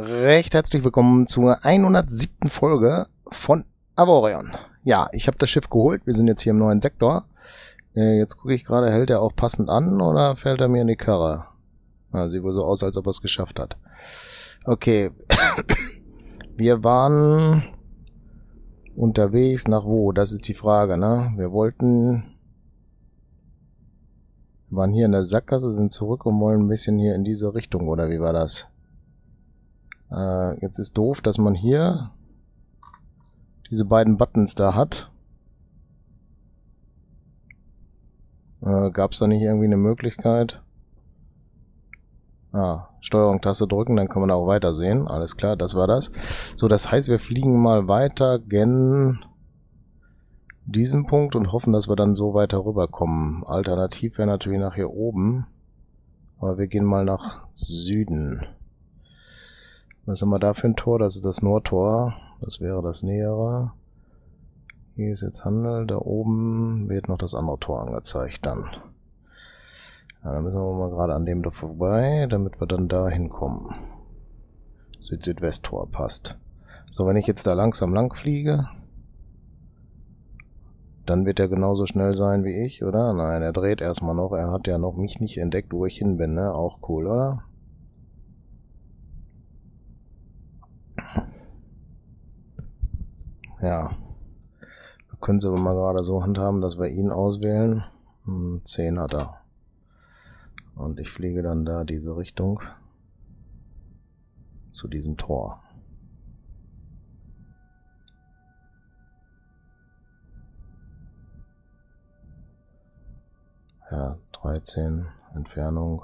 Recht herzlich willkommen zur 107. Folge von Avorion. Ja, ich habe das Schiff geholt. Wir sind jetzt hier im neuen Sektor. Äh, jetzt gucke ich gerade, hält er auch passend an oder fällt er mir in die Karre? Ah, sieht wohl so aus, als ob er es geschafft hat. Okay. Wir waren unterwegs nach wo? Das ist die Frage, ne? Wir wollten waren hier in der Sackgasse, sind zurück und wollen ein bisschen hier in diese Richtung, oder wie war das? Äh, jetzt ist doof, dass man hier diese beiden Buttons da hat. Äh, Gab es da nicht irgendwie eine Möglichkeit? Ah, Steuerung-Taste drücken, dann kann man auch weiter sehen. Alles klar, das war das. So, das heißt, wir fliegen mal weiter gen diesen Punkt und hoffen, dass wir dann so weiter rüberkommen. Alternativ wäre natürlich nach hier oben. Aber wir gehen mal nach Süden. Was haben wir da für ein Tor? Das ist das Nordtor. Das wäre das nähere. Hier ist jetzt Handel. Da oben wird noch das andere Tor angezeigt dann. Ja, dann müssen wir mal gerade an dem da vorbei, damit wir dann da hinkommen. Süd-Südwest-Tor passt. So, wenn ich jetzt da langsam lang fliege, dann wird er genauso schnell sein wie ich, oder? Nein, er dreht erstmal noch. Er hat ja noch mich nicht entdeckt, wo ich hin bin, ne? Auch cool, oder? Ja. Wir können es aber mal gerade so handhaben, dass wir ihn auswählen. 10 hm, hat er. Und ich fliege dann da diese Richtung zu diesem Tor. Ja, 13, Entfernung.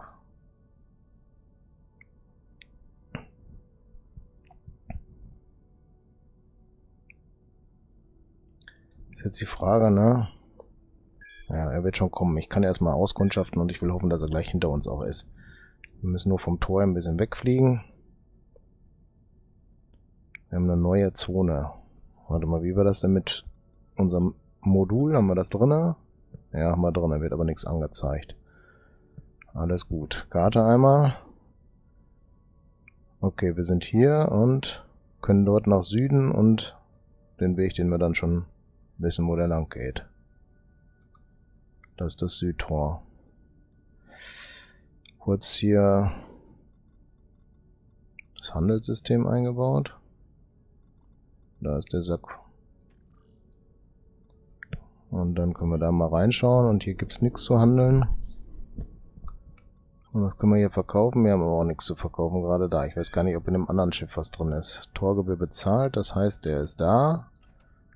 Jetzt die Frage, ne? Ja, er wird schon kommen. Ich kann erstmal auskundschaften und ich will hoffen, dass er gleich hinter uns auch ist. Wir müssen nur vom Tor ein bisschen wegfliegen. Wir haben eine neue Zone. Warte mal, wie war das denn mit unserem Modul? Haben wir das drinne? Ja, haben wir drin, da wird aber nichts angezeigt. Alles gut. Karte einmal. Okay, wir sind hier und können dort nach Süden und den Weg, den wir dann schon wissen, wo der lang geht. Das ist das Südtor. Kurz hier das Handelssystem eingebaut. Da ist der Sack und dann können wir da mal reinschauen und hier gibt es nichts zu handeln. Und was können wir hier verkaufen? Wir haben aber auch nichts zu verkaufen, gerade da. Ich weiß gar nicht, ob in dem anderen Schiff was drin ist. Torgebühr bezahlt, das heißt, der ist da.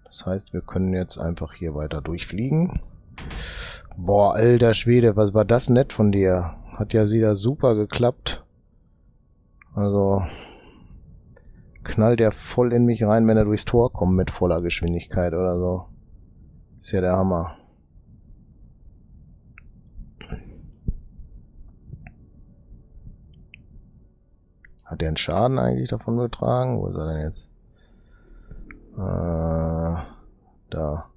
Das heißt, wir können jetzt einfach hier weiter durchfliegen. Boah, alter Schwede, was war das nett von dir? Hat ja wieder super geklappt. Also, knallt er voll in mich rein, wenn er durchs Tor kommt mit voller Geschwindigkeit oder so. Ist ja der Hammer. Hat der einen Schaden eigentlich davon betragen? Wo ist er denn jetzt? Äh, da.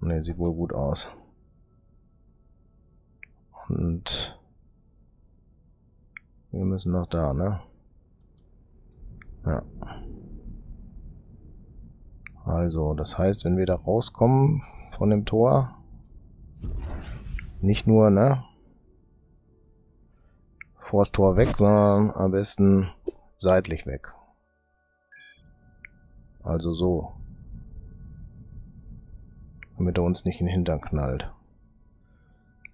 Ne, sieht wohl gut aus. Und wir müssen noch da, ne? Ja. Also, das heißt, wenn wir da rauskommen von dem Tor, nicht nur, ne, vor das Tor weg, sondern am besten seitlich weg. Also so. Damit er uns nicht in den Hintern knallt.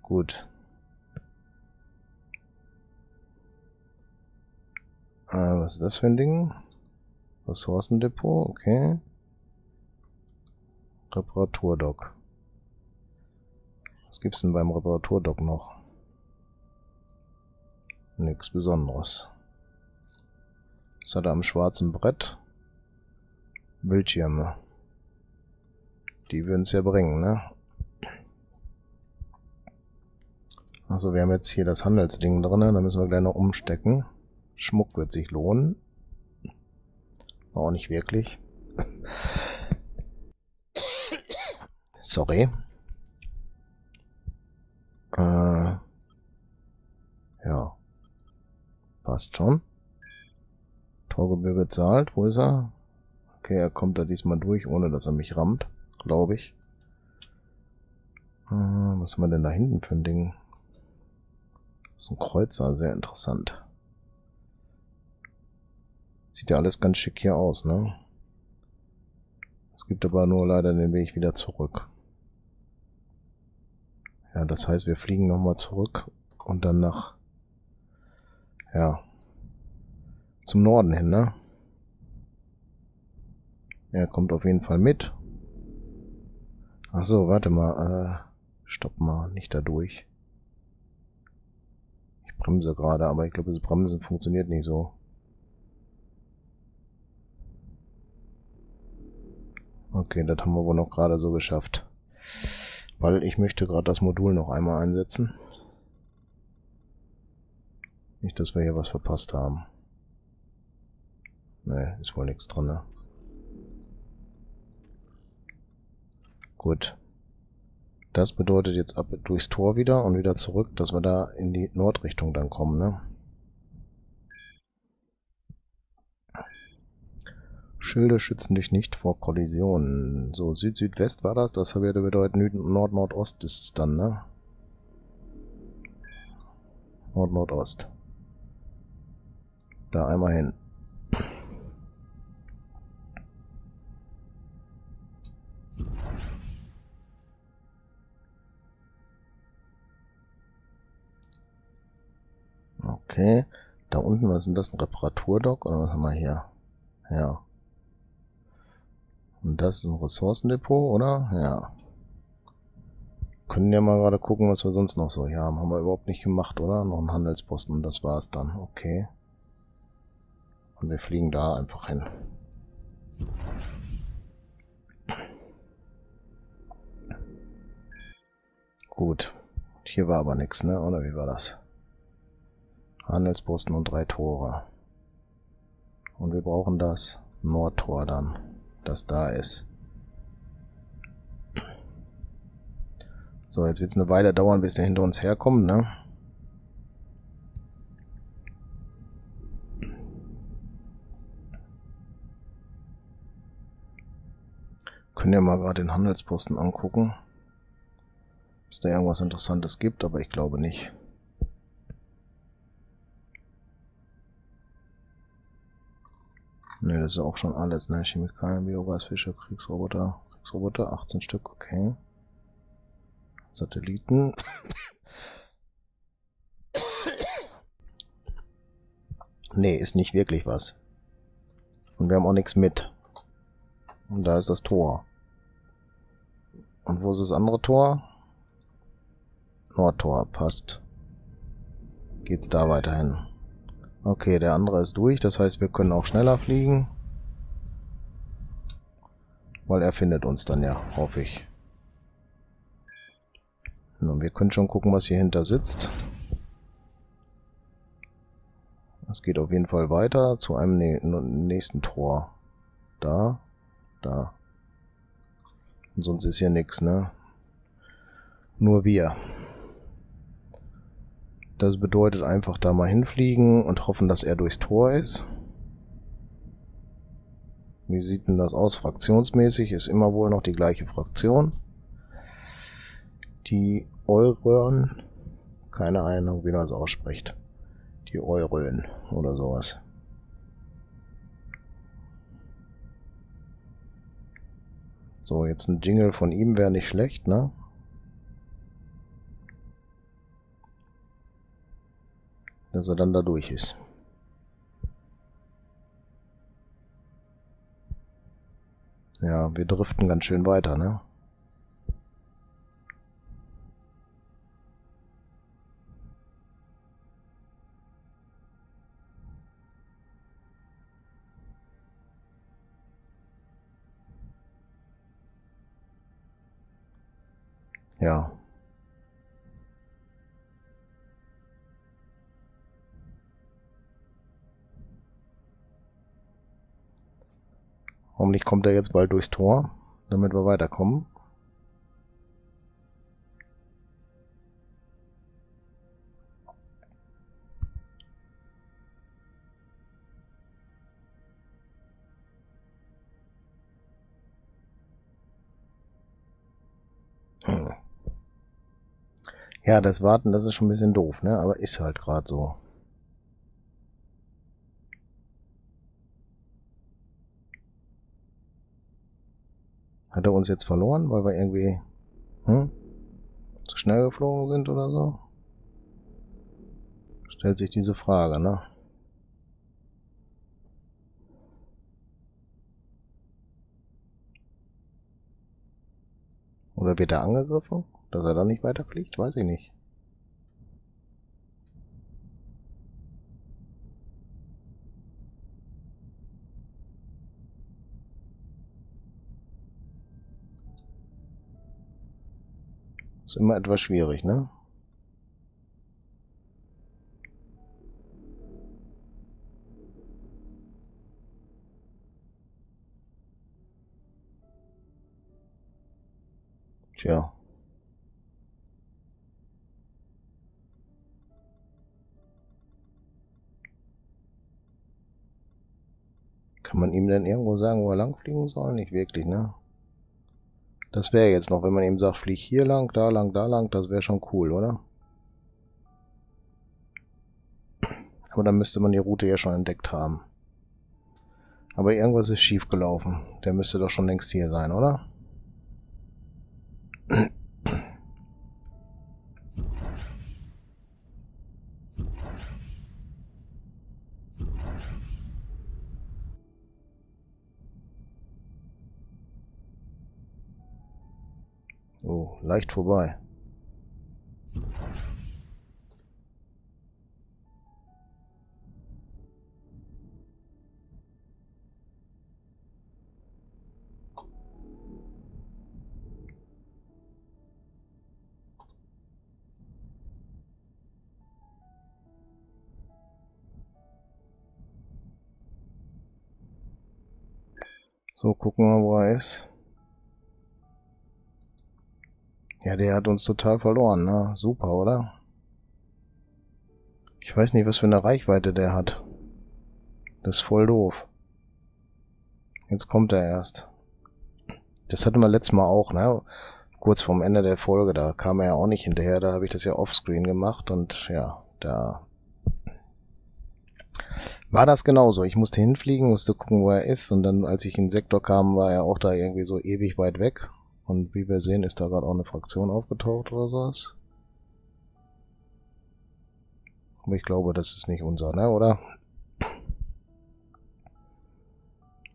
Gut. Äh, was ist das für ein Ding? Ressourcendepot, okay. Reparaturdock. Was gibt's denn beim Reparaturdock noch? Nichts Besonderes. Was hat er am schwarzen Brett? Bildschirme. Die würden es ja bringen, ne? Achso, wir haben jetzt hier das Handelsding drin, da müssen wir gleich noch umstecken. Schmuck wird sich lohnen. Auch nicht wirklich. Sorry. Äh, ja. Passt schon. Torgebühr bezahlt. Wo ist er? Okay, er kommt da diesmal durch, ohne dass er mich rammt. Glaube ich. Äh, was haben wir denn da hinten für ein Ding? Das ist ein Kreuzer, sehr interessant. Sieht ja alles ganz schick hier aus, ne? Es gibt aber nur leider den Weg wieder zurück. Ja, das heißt, wir fliegen nochmal zurück und dann nach, ja, zum Norden hin, ne? Er kommt auf jeden Fall mit. Ach so, warte mal, äh, stopp mal, nicht da durch. Ich bremse gerade, aber ich glaube, das Bremsen funktioniert nicht so. Okay, das haben wir wohl noch gerade so geschafft. Weil ich möchte gerade das Modul noch einmal einsetzen. Nicht, dass wir hier was verpasst haben. Ne, ist wohl nichts drin, ne? Gut. Das bedeutet jetzt ab durchs Tor wieder und wieder zurück, dass wir da in die Nordrichtung dann kommen, ne? Schilder schützen dich nicht vor Kollisionen. So, Süd-Südwest war das. Das würde bedeuten Nord-Nordost ist es dann, ne? Nord-Nordost. Da einmal hin. Okay. Da unten, was ist denn das? Ein Reparaturdock? Oder was haben wir hier? Ja. Und das ist ein Ressourcendepot, oder? Ja. Können ja mal gerade gucken, was wir sonst noch so hier haben. Haben wir überhaupt nicht gemacht, oder? Noch ein Handelsposten und das war's dann. Okay. Und wir fliegen da einfach hin. Gut. Hier war aber nichts, ne? Oder wie war das? Handelsposten und drei Tore. Und wir brauchen das Nordtor dann das da ist. So, jetzt wird es eine Weile dauern, bis der hinter uns herkommt, ne? Können ja mal gerade den Handelsposten angucken. Ob es da irgendwas Interessantes gibt, aber ich glaube nicht. Ne, das ist auch schon alles, ne? Chemikalien, Biogasfische, Kriegsroboter. Kriegsroboter, 18 Stück, okay. Satelliten. nee, ist nicht wirklich was. Und wir haben auch nichts mit. Und da ist das Tor. Und wo ist das andere Tor? Nordtor, passt. Geht's da weiterhin. Okay, der andere ist durch. Das heißt, wir können auch schneller fliegen. Weil er findet uns dann ja, hoffe ich. Und wir können schon gucken, was hier hinter sitzt. Es geht auf jeden Fall weiter zu einem nächsten Tor. Da, da. Und sonst ist hier nichts, ne? Nur wir. Das bedeutet einfach da mal hinfliegen und hoffen, dass er durchs Tor ist. Wie sieht denn das aus? Fraktionsmäßig ist immer wohl noch die gleiche Fraktion. Die Euren, keine Ahnung, wie man es ausspricht. Die Euren oder sowas. So, jetzt ein Jingle von ihm wäre nicht schlecht, ne? Dass er dann da durch ist. Ja, wir driften ganz schön weiter, ne? Ja, Hoffentlich kommt er jetzt bald durchs Tor, damit wir weiterkommen. Hm. Ja, das Warten, das ist schon ein bisschen doof, ne? Aber ist halt gerade so. Hat er uns jetzt verloren, weil wir irgendwie hm, zu schnell geflogen sind oder so? Stellt sich diese Frage, ne? Oder wird er angegriffen? Dass er dann nicht weiterfliegt? Weiß ich nicht. Ist immer etwas schwierig, ne? Tja. Kann man ihm denn irgendwo sagen, wo er langfliegen soll? Nicht wirklich, ne? Das wäre jetzt noch, wenn man ihm sagt, flieg hier lang, da lang, da lang, das wäre schon cool, oder? Aber dann müsste man die Route ja schon entdeckt haben. Aber irgendwas ist schief gelaufen. Der müsste doch schon längst hier sein, oder? Leicht vorbei. So, gucken wir, wo er ist. Ja, der hat uns total verloren, ne? Super, oder? Ich weiß nicht, was für eine Reichweite der hat. Das ist voll doof. Jetzt kommt er erst. Das hatten wir letztes Mal auch, ne? Kurz vorm Ende der Folge, da kam er ja auch nicht hinterher, da habe ich das ja offscreen gemacht und ja, da war das genauso. Ich musste hinfliegen, musste gucken, wo er ist und dann, als ich in den Sektor kam, war er auch da irgendwie so ewig weit weg und wie wir sehen, ist da gerade auch eine Fraktion aufgetaucht oder sowas. Aber ich glaube, das ist nicht unser, ne, oder?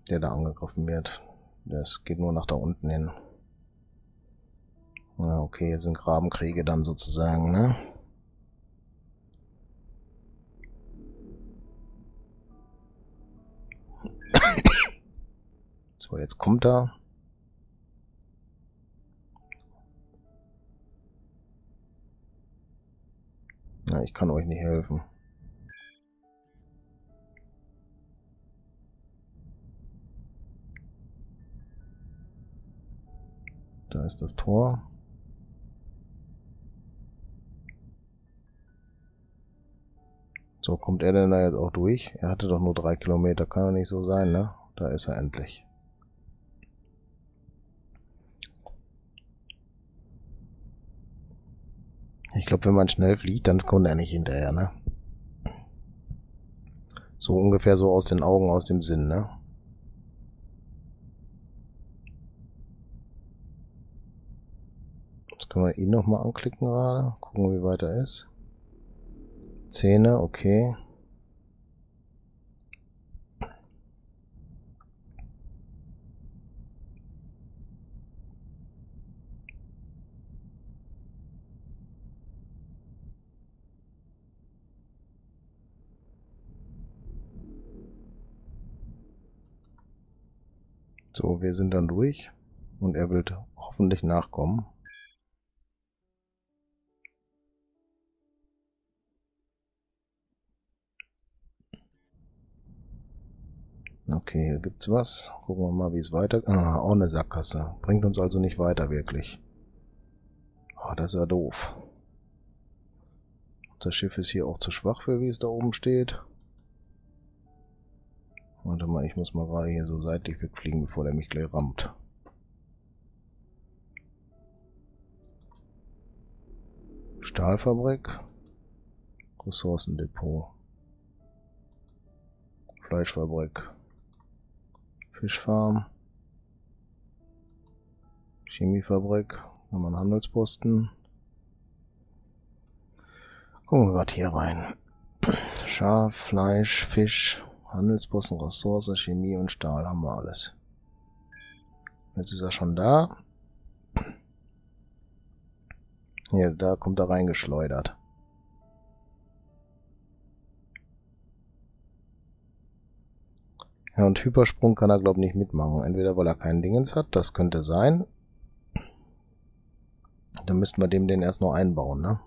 Der da angegriffen wird. Das geht nur nach da unten hin. Na, okay, sind Grabenkriege dann sozusagen, ne? So, jetzt kommt er. Na, ich kann euch nicht helfen. Da ist das Tor. So, kommt er denn da jetzt auch durch? Er hatte doch nur drei Kilometer, kann doch nicht so sein, ne? Da ist er endlich. Ich glaube, wenn man schnell fliegt, dann kommt er nicht hinterher, ne? So ungefähr so aus den Augen, aus dem Sinn, ne? Jetzt können wir ihn nochmal anklicken gerade. Gucken, wie weit er ist. Zähne, okay. So, wir sind dann durch und er wird hoffentlich nachkommen. Okay, hier gibt's was. Gucken wir mal, wie es weiter... Ah, auch eine Sackgasse. Bringt uns also nicht weiter, wirklich. Oh, das ist ja doof. Das Schiff ist hier auch zu schwach für, wie es da oben steht. Warte mal, ich muss mal gerade hier so seitlich wegfliegen, bevor der mich gleich rammt. Stahlfabrik. Ressourcendepot. Fleischfabrik. Fischfarm. Chemiefabrik. Haben wir einen Handelsposten. Gucken wir gerade hier rein. Schaf, Fleisch, Fisch, Handelsposten, Ressource, Chemie und Stahl haben wir alles. Jetzt ist er schon da. Hier, da kommt er reingeschleudert. Ja, und Hypersprung kann er, glaube ich, nicht mitmachen. Entweder weil er keinen Dingens hat, das könnte sein. Dann müssten wir dem den erst noch einbauen, ne?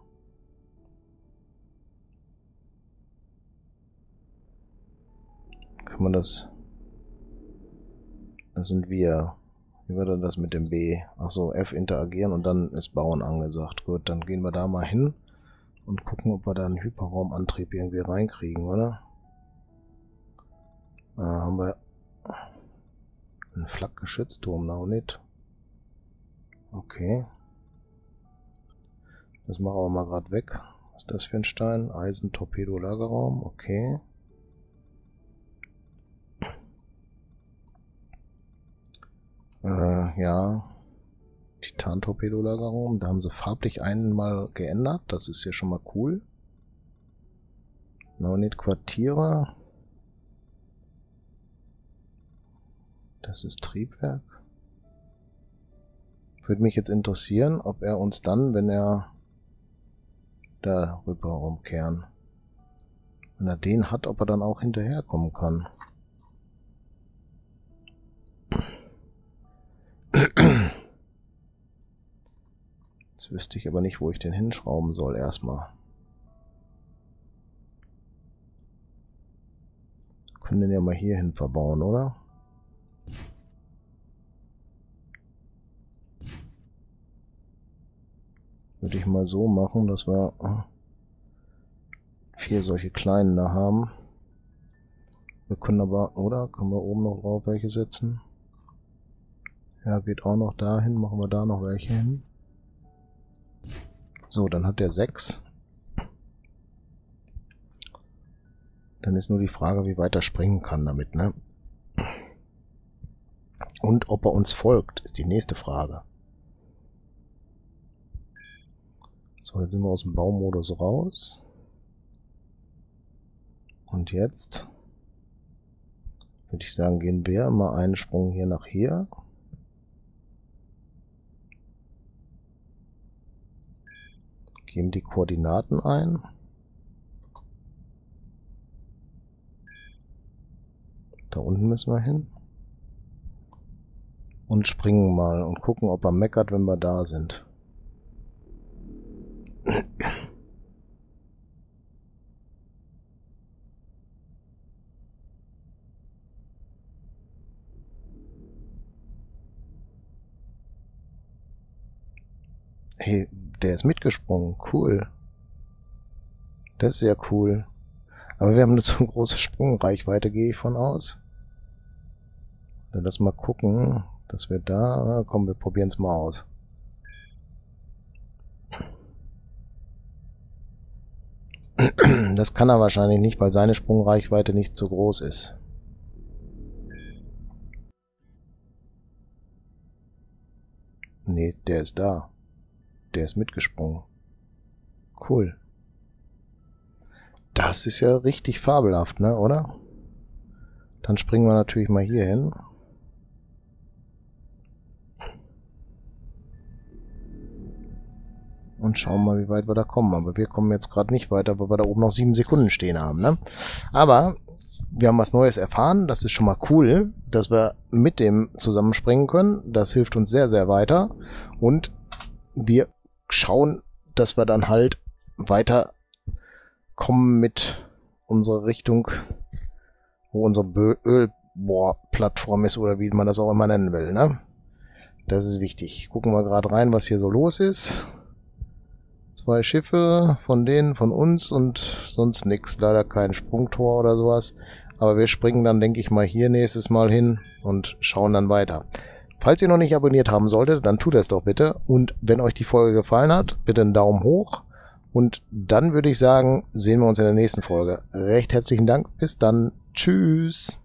Kann man das... Das sind wir. Wie war denn das mit dem B? Achso, F interagieren und dann ist Bauen angesagt. Gut, dann gehen wir da mal hin und gucken, ob wir da einen Hyperraumantrieb irgendwie reinkriegen, oder? Da haben wir einen Flakgeschützturm, noch nicht. Okay. Das machen wir mal gerade weg. Was ist das für ein Stein? Eisen-Torpedo-Lagerraum, okay. Äh, ja. Titan-Torpedo-Lagerraum. Da haben sie farblich einmal geändert. Das ist ja schon mal cool. Naonit Quartiere. Das ist Triebwerk. Würde mich jetzt interessieren, ob er uns dann, wenn er darüber rumkehren. Wenn er den hat, ob er dann auch hinterherkommen kann. Jetzt wüsste ich aber nicht, wo ich den hinschrauben soll erstmal. Können den ja mal hier hin verbauen, oder? Würde ich mal so machen, dass wir vier solche kleinen da haben. Wir können aber, oder? Können wir oben noch drauf welche setzen? Ja, geht auch noch dahin. Machen wir da noch welche hin. So, dann hat der sechs. Dann ist nur die Frage, wie weit er springen kann damit, ne? Und ob er uns folgt, ist die nächste Frage. So, jetzt sind wir aus dem Baumodus raus. Und jetzt würde ich sagen, gehen wir mal einen Sprung hier nach hier. Geben die Koordinaten ein. Da unten müssen wir hin. Und springen mal und gucken, ob er meckert, wenn wir da sind. Hey, der ist mitgesprungen. Cool. Das ist ja cool. Aber wir haben eine zu große Sprungreichweite, gehe ich von aus. Lass mal gucken, dass wir da... Komm, wir probieren es mal aus. Das kann er wahrscheinlich nicht, weil seine Sprungreichweite nicht so groß ist. Nee, der ist da. Der ist mitgesprungen. Cool. Das ist ja richtig fabelhaft, ne, oder? Dann springen wir natürlich mal hier hin. Und schauen mal, wie weit wir da kommen. Aber wir kommen jetzt gerade nicht weiter, weil wir da oben noch sieben Sekunden stehen haben. Ne? Aber wir haben was Neues erfahren. Das ist schon mal cool, dass wir mit dem zusammenspringen können. Das hilft uns sehr, sehr weiter. Und wir schauen, dass wir dann halt weiter kommen mit unserer Richtung, wo unsere Ölbohrplattform ist oder wie man das auch immer nennen will. Ne? Das ist wichtig. Gucken wir gerade rein, was hier so los ist. Zwei Schiffe von denen, von uns und sonst nichts. Leider kein Sprungtor oder sowas. Aber wir springen dann, denke ich mal, hier nächstes Mal hin und schauen dann weiter. Falls ihr noch nicht abonniert haben solltet, dann tut das doch bitte. Und wenn euch die Folge gefallen hat, bitte einen Daumen hoch. Und dann würde ich sagen, sehen wir uns in der nächsten Folge. Recht herzlichen Dank. Bis dann. Tschüss.